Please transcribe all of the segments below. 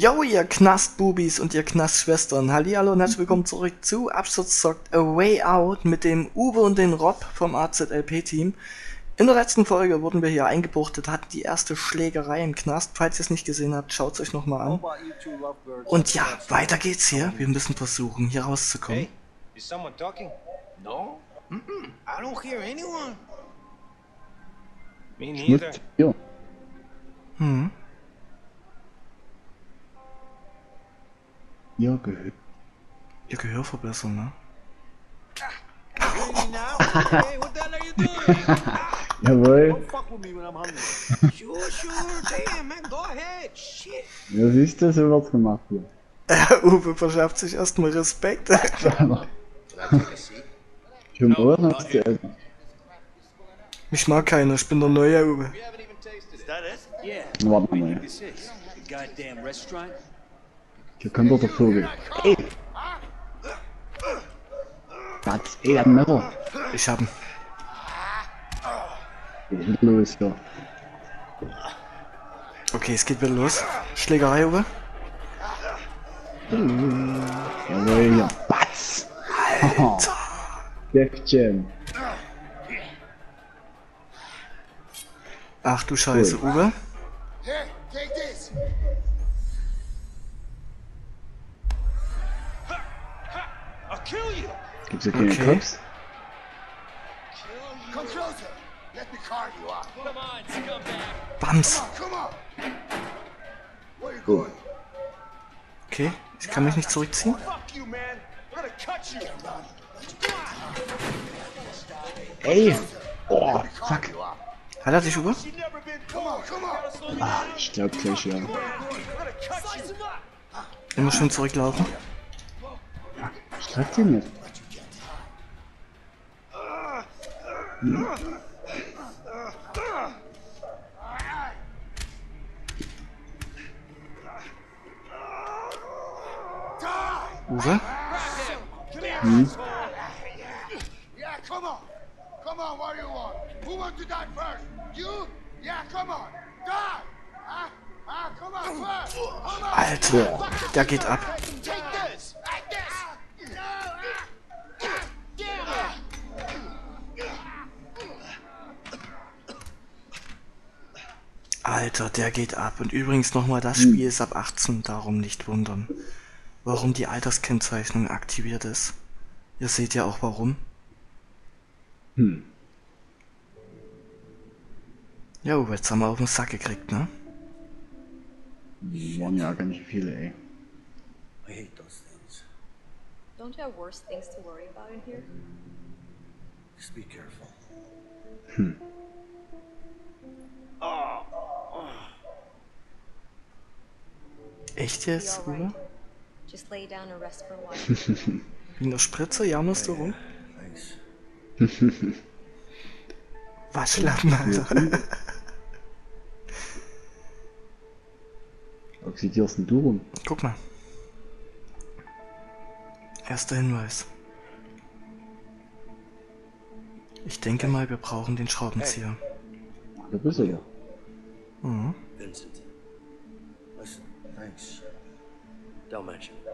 Yo, ihr Knastbubis und ihr Knastschwestern. Hallihallo und herzlich willkommen zurück zu Absturz zockt A Way Out mit dem Uwe und den Rob vom AZLP-Team. In der letzten Folge wurden wir hier eingebuchtet, hatten die erste Schlägerei im Knast. Falls ihr es nicht gesehen habt, schaut es euch nochmal an. Und ja, weiter geht's hier. Wir müssen versuchen, hier rauszukommen. Hey, is someone talking? No? Mm-mm. I don't hear anyone. Me neither. Hm. Sure, sure. Damn, man, go ahead. Shit. Ja, siehst du, so wird's gemacht hier. Uwe verschafft sich erstmal Respekt. Schön Ohren hast du essen. Mich mag keiner, ich bin der neue Uwe. Is that it? Yeah, Warte mal. goddamn restaurant? Hier kommt doch der Vogel. Ey! Schatz, ey, der Messer. Ich hab ihn. Was ist denn los hier? Okay, es geht wieder los. Schlägerei, Uwe. Jawohl, hier. Batz! Alter! Deftchen. Ach du Scheiße, Uwe. Keine Okay. You up. Bams. Going? Okay, ich kann mich nicht zurückziehen. Ey! Oh, fuck. Hat er come on. Ah, ich glaub gleich, ja. Immer schön zurücklaufen. Ich treffe den nicht. Uwe? Yeah, come on. Come on, what do you want? Who wants to die first? You? Yeah, come on. Die. Huh? Huh? Come on, first. Come on. Alter, der geht ab. Take this. Like this. Alter, der geht ab. Und übrigens nochmal, das Spiel ist ab 18, darum nicht wundern. Warum die Alterskennzeichnung aktiviert ist. Ihr seht ja auch warum. Hm. Ja, Uwe, jetzt haben wir auf den Sack gekriegt, ne? Waren ja gar nicht viele, ey. I hate those things. Don't you have worse things to worry about in here? Just be careful. Echt jetzt, Uwe? Wie in der Spritze jammerst du rum? Waschlappen, Alter. Oxidierst denn du rum? Guck mal. Erster Hinweis. Ich denke mal, wir brauchen den Schraubenzieher. Da bist du ja. Mhm. Vincent. Thanks. Don't mention it.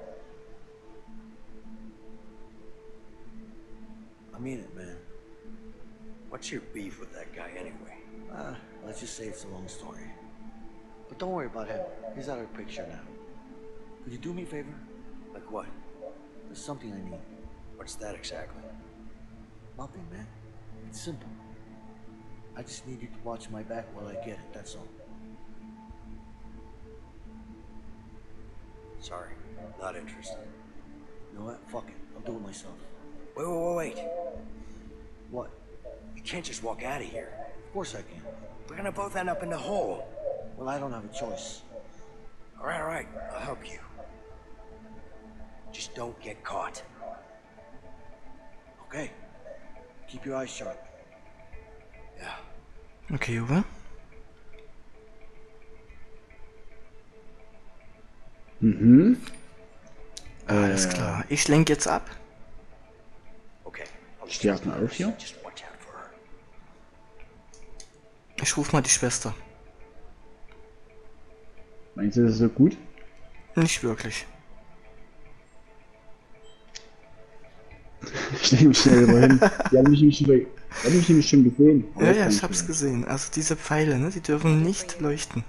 I mean it, man. What's your beef with that guy anyway? Uh, let's just say it's a long story. But don't worry about him. He's out of the picture now. Could you do me a favor? Like what? There's something I need. What's that exactly? Nothing, man. It's simple. I just need you to watch my back while I get it, that's all. Sorry, not interested. You know what? Fuck it. I'll do it myself. Wait, wait, wait, wait. What? You can't just walk out of here. Of course I can. We're gonna both end up in the hole. Well, I don't have a choice. All right, all right. I'll help you. Just don't get caught. Okay. Keep your eyes sharp. Yeah. Okay, Uwe. Mhm. Alles klar. Ich lenk jetzt ab. Okay. Steh erstmal auf hier. Ich ruf mal die Schwester. Meinst du, das ist so gut? Nicht wirklich. Ich lege mich schnell wieder hin. Die haben mich nämlich, die haben mich nämlich schon gesehen. Ja, ja, ich hab's gesehen. Also diese Pfeile, ne, die dürfen nicht leuchten.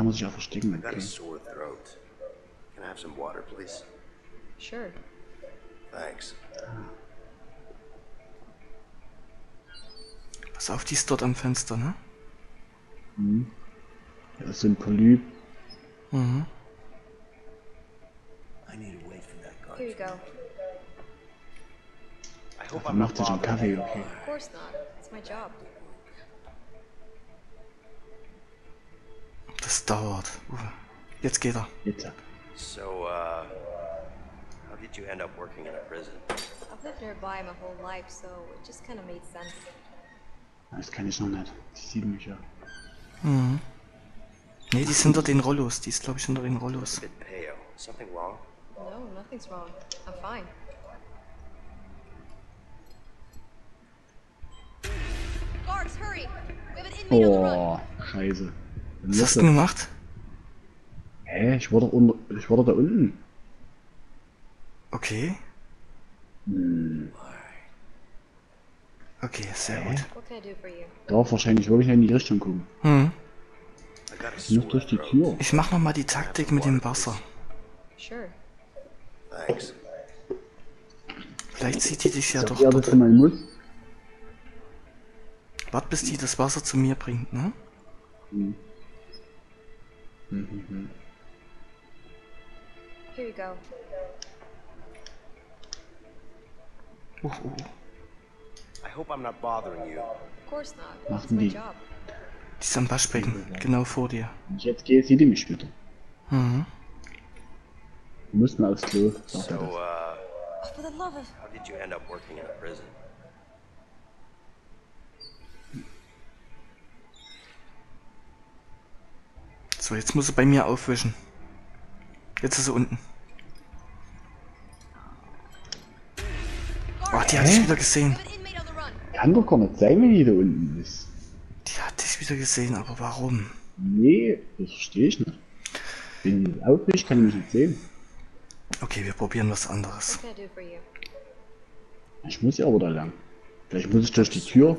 Kann man sich auch verstecken. I got a Okay. sore throat. Can I have some water, please? Sure. Thanks. Pass auf, die ist dort am Fenster, ne? Das ist so ein Polyp. Mhm. I need to wait for that Here you go. I hope I'm not Kaffee, okay. Of course not. It's my job. Das dauert. Jetzt geht er. Jetzt. So, uh, how did you end up working in a prison? I've lived nearby my whole life, so it just kind of made sense. Das kann ich noch nicht. Die sieht mich ja. Ne, die ist hinter den Rollos. Die ist, glaube ich, hinter den Rollos. A bit pale. Something wrong? No, nothing's wrong. I'm fine. Guards, hurry! We have an inmate on the run. Oh, scheiße. Was hast du denn gemacht? Hä? Ich war doch unter, ich war doch da unten. Okay. Okay, sehr gut. Darf wahrscheinlich wirklich in die Richtung gucken. Hm. Sore durch die. Tür. Ich mach noch mal die Taktik mit dem Wasser. Sure. Thanks. Vielleicht sieht die dich ja doch ja, dort. Wart, bis die das Wasser zu mir bringt, ne? Here you go. Uh, uh, uh. I hope I'm not bothering you. Of course not. Machen die. job. Die ist am Waschbecken. Genau vor dir. Wenn ich jetzt gehe, sieht die mich wieder. Mhm. Wir müssen aufs Klo, So, uh, Oh, for the love of... how did you end up working in a prison? So, jetzt muss sie bei mir aufwischen. Jetzt ist sie unten. Oh, die hat dich wieder gesehen. Kann doch gar nicht sein, wenn die da unten ist. Die hat dich wieder gesehen, aber warum? Nee, das verstehe ich nicht. Wenn die aufwischt, kann ich mich nicht sehen. Okay, wir probieren was anderes. Ich muss ja aber da lang. Vielleicht muss ich durch die Tür.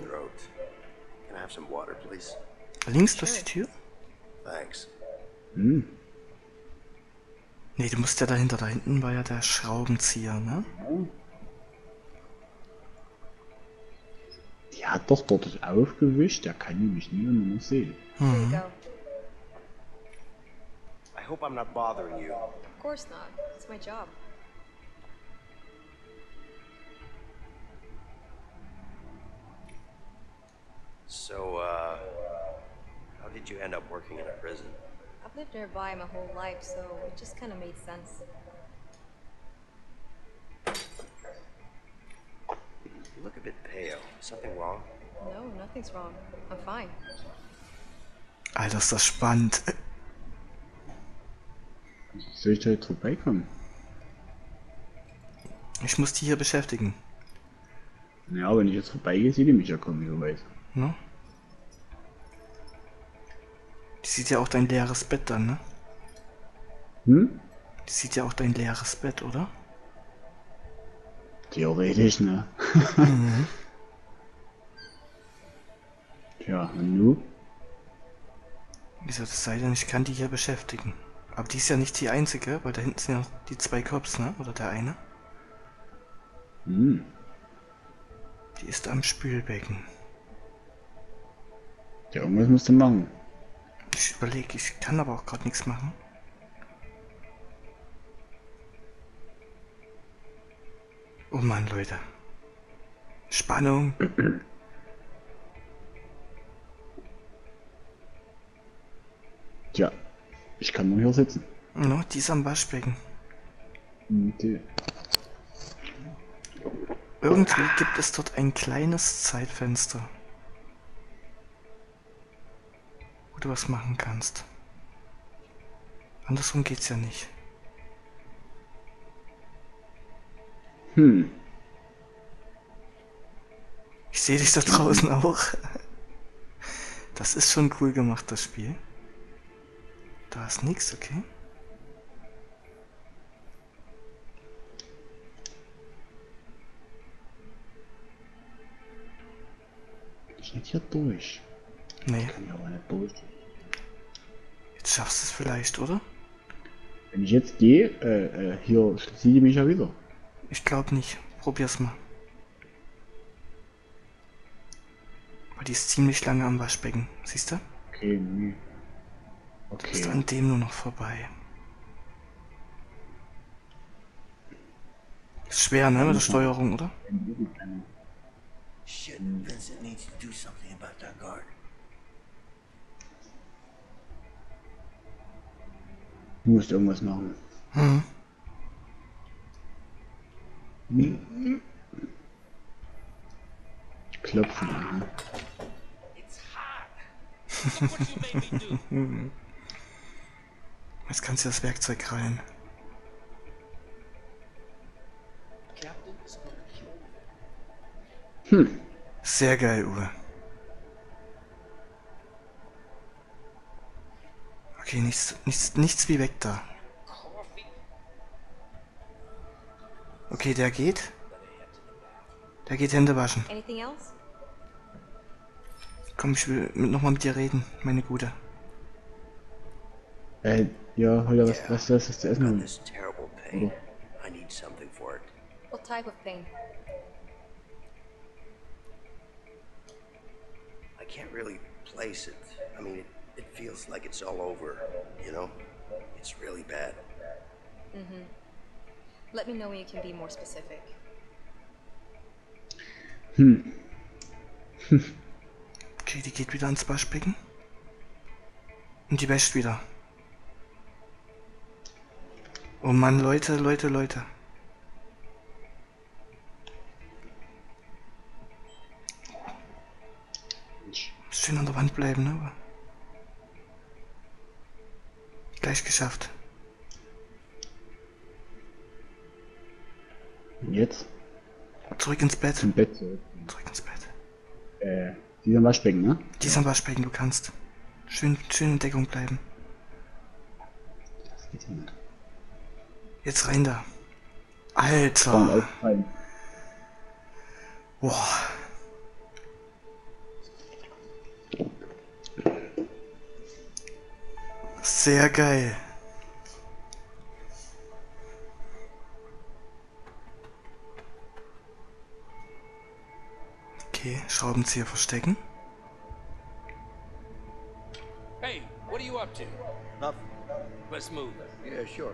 Links durch die Tür? Thanks. Hm. Nee, du musst ja dahinter. Da hinten war ja der Schraubenzieher, ne? Die hat doch dort aufgewischt, der kann nämlich niemand mehr sehen. Here you go. I hope I'm not bothering you. Of course not. It's my job. So, uh, how did you end up working in a prison? I've lived nearby my whole life, so it just kind of made sense. You look a bit pale. Something wrong? No, nothing's wrong. I'm fine. Alter, ist das spannend. Soll ich da jetzt vorbeikommen? Ich muss die hier beschäftigen. Ja, wenn ich jetzt vorbeigehe, sieht die mich ja komischerweise. Ne? Die sieht ja auch dein leeres Bett dann, ne? Hm? Die sieht ja auch dein leeres Bett, oder? Theoretisch, ne? Tja, und nu? Wieso das sei denn, ich kann die hier beschäftigen. Aber die ist ja nicht die einzige, weil da hinten sind ja die zwei Cops, ne? Oder der eine. Hm. Die ist am Spülbecken. Ja, irgendwas musst du machen. Ich überlege, ich kann aber auch gerade nichts machen. Oh Mann, Leute. Spannung. Tja, ich kann nur hier sitzen. No, die ist am Waschbecken. Die- Irgendwie gibt es dort ein kleines Zeitfenster. Du was machen kannst. Andersrum geht's ja nicht. Hm. Ich sehe dich da draußen auch. Das ist schon cool gemacht, das Spiel. Da ist nichts, okay. Ich nicht hier durch. Nee, jetzt schaffst du es vielleicht, oder? Wenn ich jetzt gehe, äh, äh, hier sieht die mich ja wieder. Ich glaube nicht. Probier's mal. Weil die ist ziemlich lange am Waschbecken. Siehst du? Okay, nee. Ist Okay. an dem nur noch vorbei. Ist schwer, ne, mit der Steuerung, oder? Shit, Vincent needs to do something about that guard. Du musst irgendwas machen. Hm. Klopfen. Mhm. Jetzt kannst du das Werkzeug rein. Hm. Sehr geil, Uwe. Okay, nichts, nichts, nichts wie weg da. Okay, der geht. Der geht Hände waschen. Anything else? Komm, ich will mit, noch mal mit dir reden, meine Gute. Äh, ja, Holger, was, was soll das zu essen? this terrible pain. I need something for it. What type of pain? I can't really place it. I mean, it, it feels like it's all over, you know? It's really bad. Mm-hmm. Let me know when you can be more specific. Okay, die geht wieder ans Waschbecken. Und die wäscht wieder. Oh Mann, Leute, Leute, Leute. Schön an der Wand bleiben, ne? Gleich geschafft. Und jetzt? Zurück ins Bett. Zum Bett zurück. Zurück ins Bett. Äh, dieser Waschbecken, ne? Die am Waschbecken, du kannst. Schön, schön in Deckung bleiben. Das geht ja nicht. Jetzt rein da. Alter. Boah. Sehr geil. Okay, Schraubenzieher verstecken. Hey, what are you up to? Nothing. Let's move. Yeah, sure.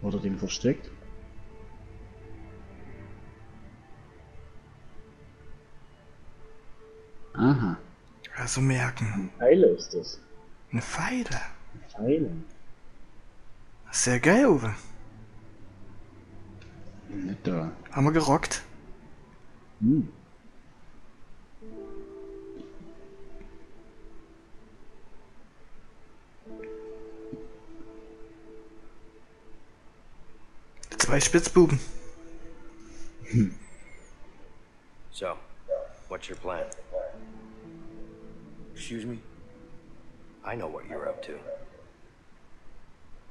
Oder den versteckt. Aha. Also merken. Pfeile ist das. Eine Pfeile. Pfeile. Sehr geil, Uwe. Da. Haben wir gerockt. Hm. Zwei Spitzbuben. So, what's your plan? Excuse me? I know what you're up to.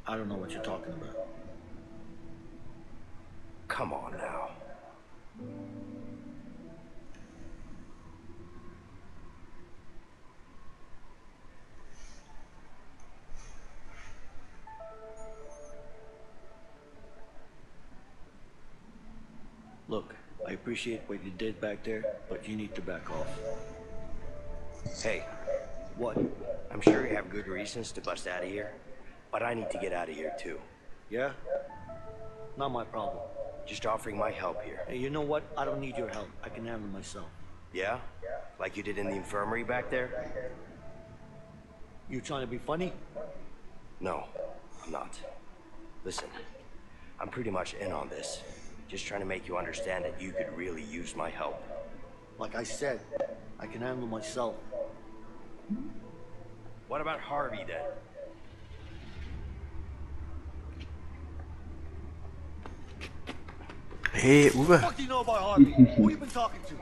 I don't know what you're talking about. Come on now. Look, I appreciate what you did back there, but you need to back off. Hey, What? I'm sure you have good reasons to bust out of here, but I need to get out of here too. Yeah? Not my problem. Just offering my help here. Hey, you know what? I don't need your help. I can handle myself. Yeah? Like you did in the infirmary back there? You trying to be funny? No, I'm not. Listen, I'm pretty much in on this. Just trying to make you understand that you could really use my help. Like I said, I can handle myself. What about Harvey then? Hey, Uwe. What do you know about Harvey? Who you been talking to?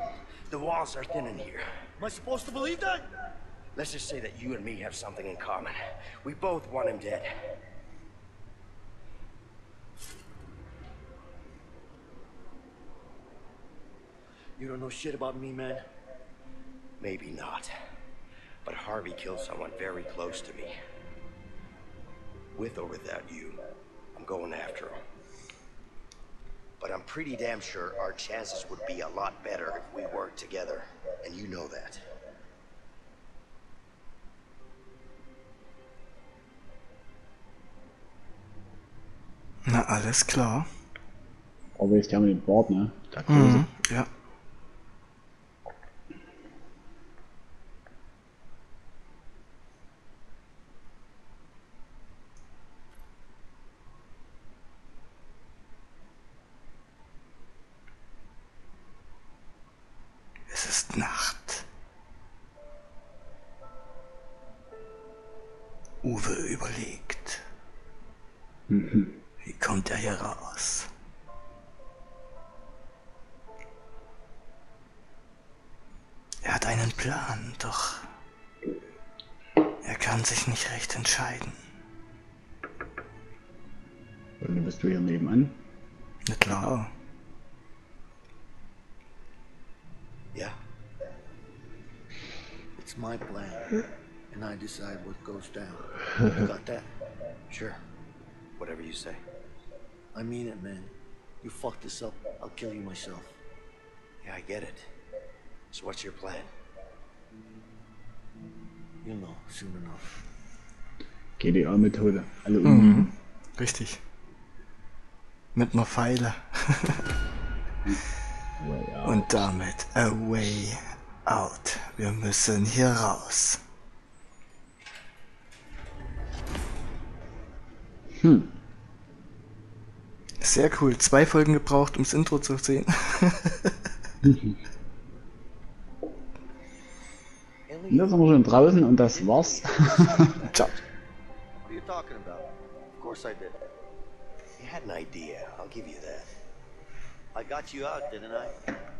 The walls are thin in here. Am I supposed to believe that? Let's just say that you and me have something in common. We both want him dead. You don't know shit about me, man? Maybe not. But Harvey killed someone very close to me. With or without you, I'm going after him. But I'm pretty damn sure our chances would be a lot better if we worked together. And you know that. Na, alles klar. Aber ist ja mit dem Bord, ne? Der große. Mhm. Ja. Uwe überlegt. Wie kommt er hier raus? Er hat einen Plan, doch er kann sich nicht recht entscheiden. Und dann bist du hier nebenan. Na klar. Yeah. It's my plan. And I decide what goes down. You got that? Sure. Whatever you say. I mean it, man. You fuck this up, I'll kill you myself. Yeah, I get it. So what's your plan? You'll know soon enough. GDA-Methode. Alle Mhm. umbringen. Richtig. Mit einer Pfeile. Und damit a way out. Wir müssen hier raus. Hm. Sehr cool. Zwei Folgen gebraucht, ums Intro zu sehen. Da sind wir schon draußen und das war's. Ciao. What are you talking about? Of course I did. You had an idea, I'll give you that. I got you out, didn't I?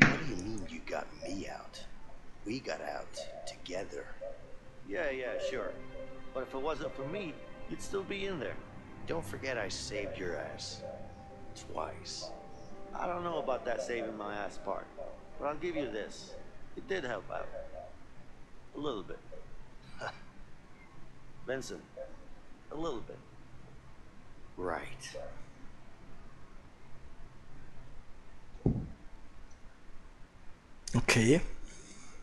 What do you mean you got me out? We got out together. Yeah, yeah, sure. But if it wasn't for me, you'd still be in there. Don't forget I saved your ass. Twice. I don't know about that saving my ass part, but I'll give you this. It did help out. A little bit. Vincent, a little bit. Right. Okay.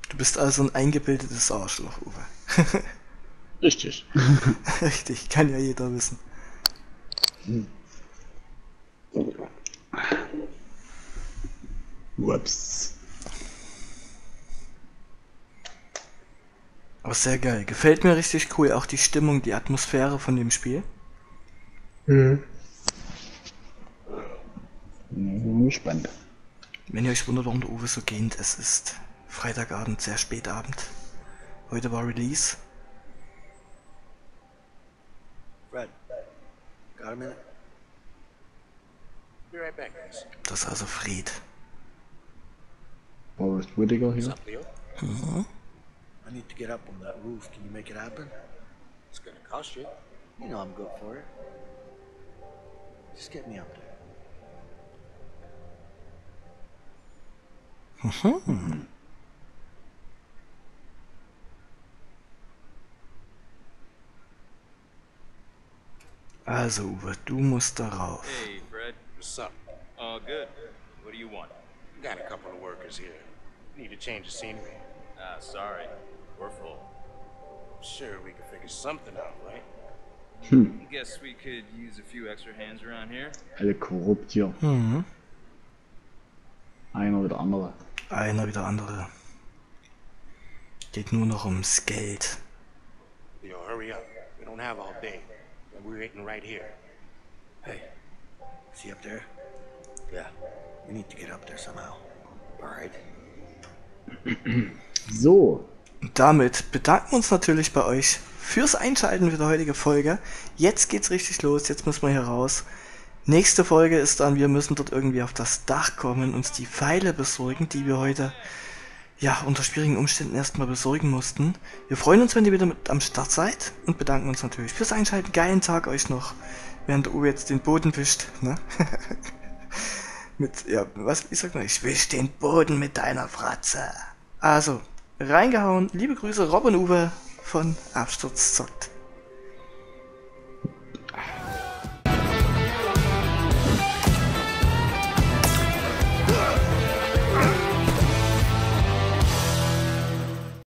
Du bist also ein eingebildetes Arschloch, Uwe. Richtig. Richtig, kann ja jeder wissen. Ups. Aber sehr geil. Gefällt mir richtig cool. Auch die Stimmung, die Atmosphäre von dem Spiel. Mhm. Gespannt. Wenn ihr euch wundert, warum der Uwe so geht, es ist Freitagabend, sehr spät Abend. Heute war Release. Fred, got a minute? Be right back, guys. Das ist also Fried. Boris Whittaker What's hier. up, Leo? Mhm. I need to get up on that roof. Can you make it happen? It's gonna cost you. You know I'm good for it. Just get me up there. Mhm. Also Uwe, du musst darauf. Hey, Fred. What's up? All good. What do you want? Got a couple of workers here. Need to change the scenery. Ah, sorry. We're full. Sure, we can figure something out, right? Hm. Guess we could use a few extra hands around here. Alle korrupt hier. Mhm. Einer wie der andere. Einer wie der andere. Geht nur noch ums Geld. Yo, hurry up. We don't have all day. And we're waiting right here. Hey, see up there? Yeah. We need to get up there somehow. Alright. So. Und damit bedanken wir uns natürlich bei euch fürs Einschalten für die heutige Folge. Jetzt geht's richtig los, jetzt müssen wir hier raus. Nächste Folge ist dann, wir müssen dort irgendwie auf das Dach kommen, uns die Pfeile besorgen, die wir heute ja, unter schwierigen Umständen erstmal besorgen mussten. Wir freuen uns, wenn ihr wieder mit am Start seid und bedanken uns natürlich fürs Einschalten. Geilen Tag euch noch, während der Uwe jetzt den Boden wischt, ne? mit, ja, was, wie sagt man, ich wisch den Boden mit deiner Fratze. Also, reingehauen, liebe Grüße, Rob und Uwe von Absturz zockt.